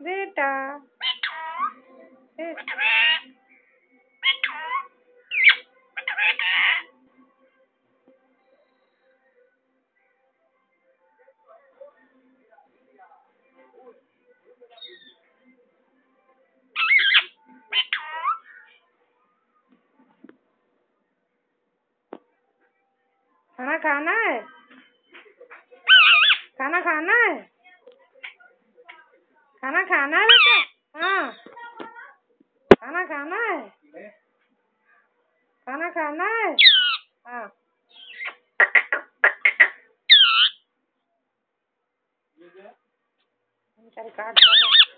बेटा खाना खाना है? खाना खाना है? खाना खाना है बेटा? हाँ। खाना खाना है? खाना खाना है? हाँ।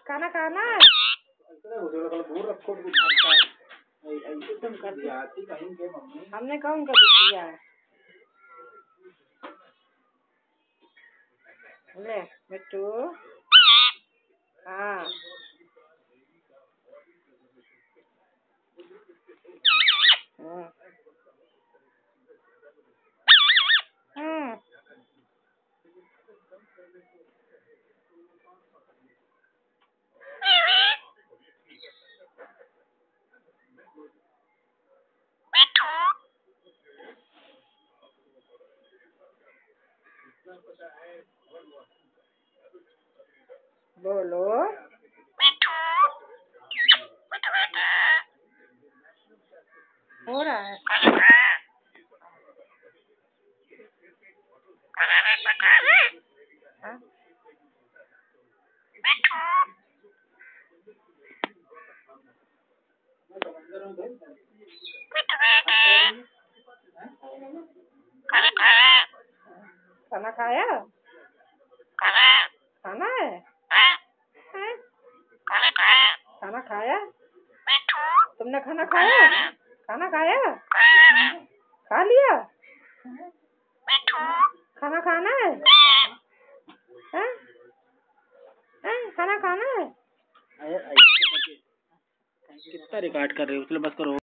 खाना खाना है? हमने कौन कभी किया है? ले बिट्टू हाँ हाँ हाँ बोलो। हो रहा है। हाँ? खाना खाया खाना है हैं? खाना खाया? तुमने खाना खाया? खाना खाया? खा लिया? खाना खाना है? हैं? हैं? खाना खाना है? कितना रिकॉर्ड कर रहे हो? चलो बस करो।